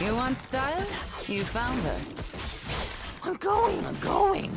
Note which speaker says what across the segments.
Speaker 1: You want style? You found her.
Speaker 2: I'm going, I'm going.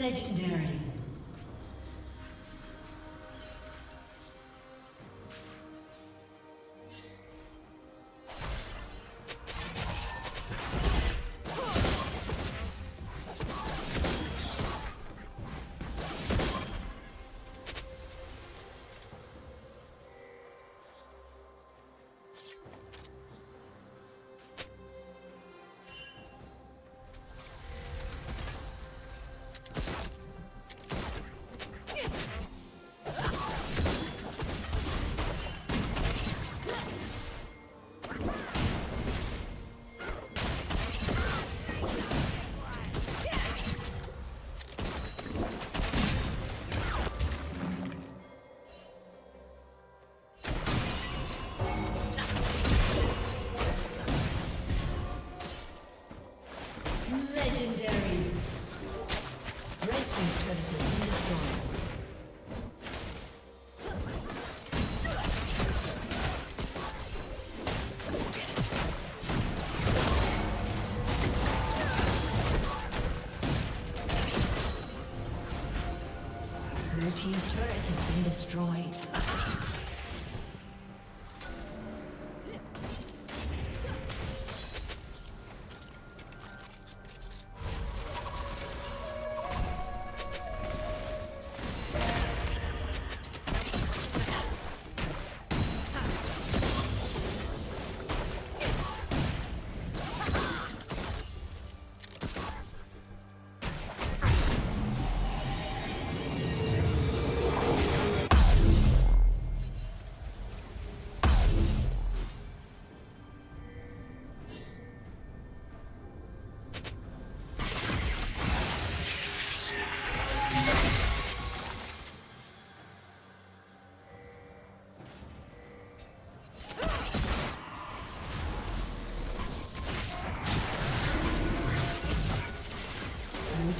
Speaker 3: Legendary.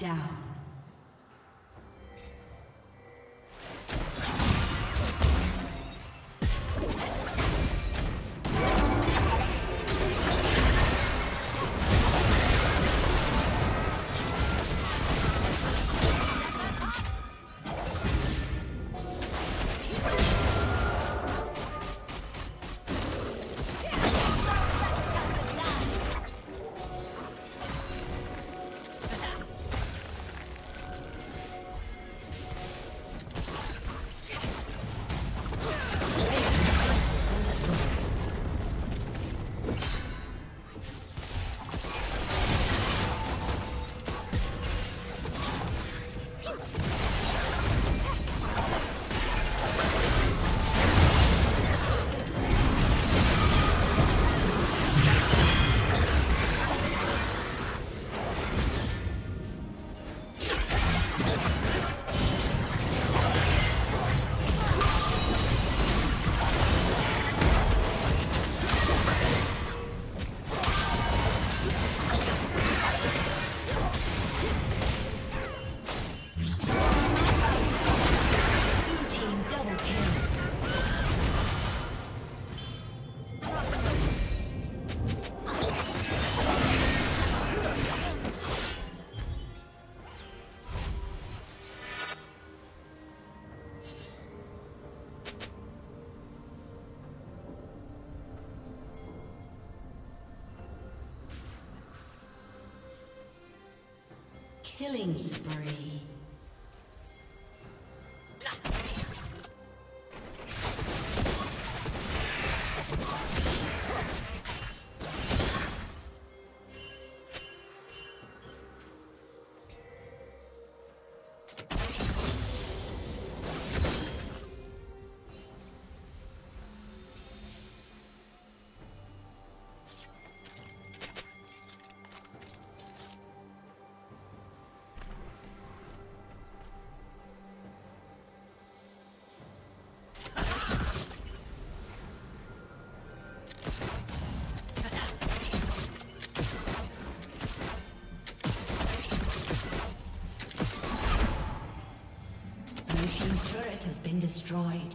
Speaker 3: down. Killing spree. Destroyed.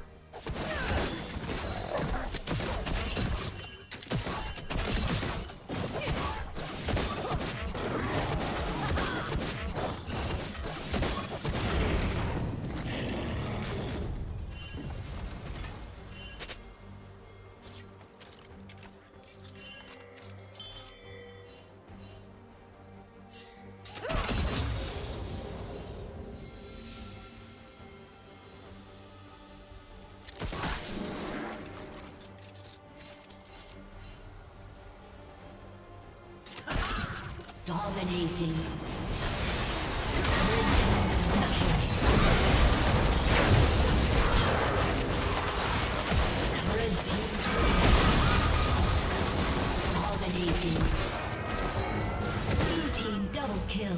Speaker 3: Dominating. Team double kill.